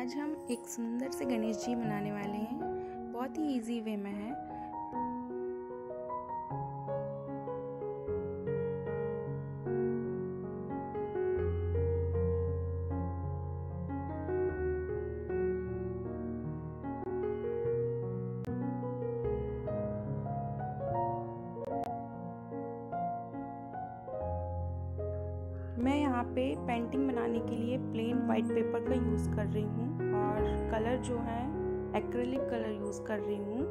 आज हम एक सुंदर से गणेश जी बनाने वाले हैं। बहुत ही इजी वे में है। यहाँ पे पेंटिंग बनाने के लिए प्लेन वाइट पेपर का यूज़ कर रही हूँ और कलर जो है एक्रेलिक कलर यूज़ कर रही हूँ।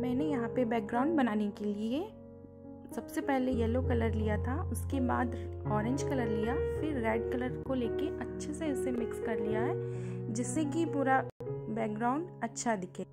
मैंने यहाँ पे बैकग्राउंड बनाने के लिए सबसे पहले येलो कलर लिया था, उसके बाद ऑरेंज कलर लिया, फिर रेड कलर को लेके अच्छे से इसे मिक्स कर लिया है, जिससे कि पूरा बैकग्राउंड अच्छा दिखे।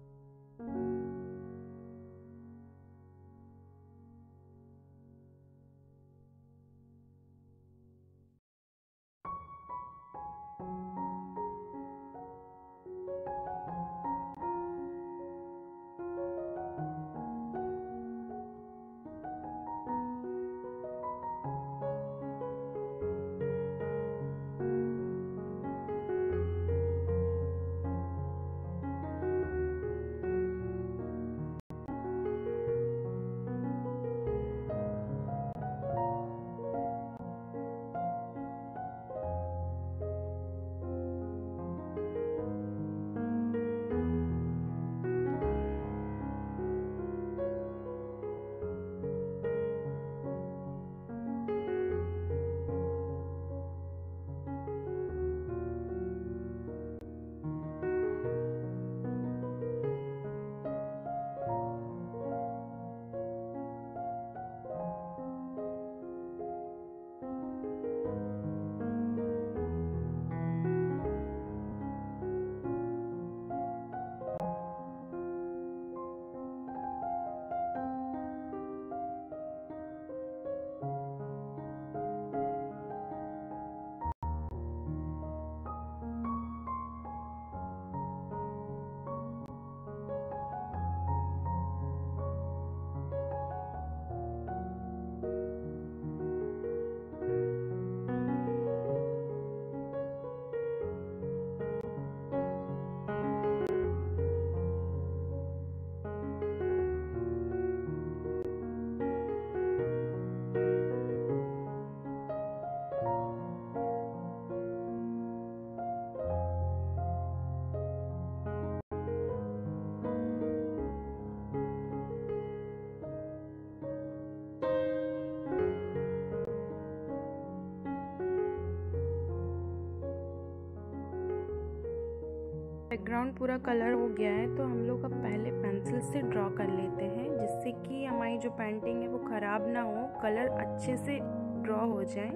बैकग्राउंड पूरा कलर हो गया है तो हम लोग अब पहले पेंसिल से ड्रॉ कर लेते हैं, जिससे कि हमारी जो पेंटिंग है वो ख़राब ना हो कलर अच्छे से ड्रॉ हो जाए।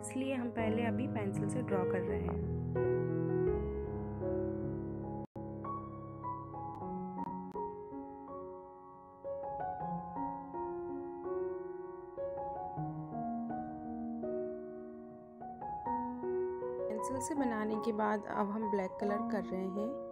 इसलिए हम पहले अभी पेंसिल से ड्रॉ कर रहे हैं। पेंसिल से बनाने के बाद अब हम ब्लैक कलर कर रहे हैं।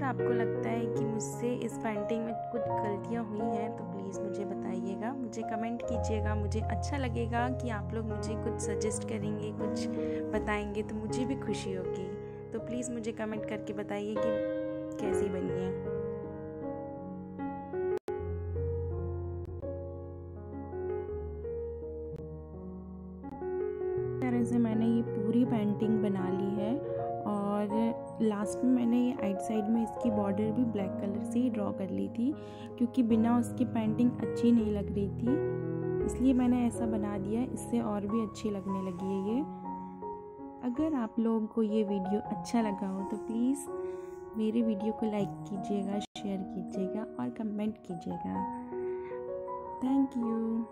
अगर आपको लगता है कि मुझसे इस पेंटिंग में कुछ गलतियाँ हुई हैं तो प्लीज़ मुझे बताइएगा। मुझे कमेंट कीजिएगा। मुझे अच्छा लगेगा कि आप लोग मुझे कुछ सजेस्ट करेंगे, कुछ बताएँगे तो मुझे भी खुशी होगी। तो प्लीज़ मुझे कमेंट करके बताइए कि कैसी बनी है। तरह से मैंने ये पूरी पेंटिंग बना ली है। और लास्ट में मैंने ये आइट साइड में इसकी बॉर्डर भी ब्लैक कलर से ही ड्रॉ कर ली थी, क्योंकि बिना उसकी पेंटिंग अच्छी नहीं लग रही थी। इसलिए मैंने ऐसा बना दिया, इससे और भी अच्छी लगने लगी है ये। अगर आप लोगों को ये वीडियो अच्छा लगा हो तो प्लीज़ मेरे वीडियो को लाइक कीजिएगा शेयर कीजिएगा और कमेंट कीजिएगा। Thank you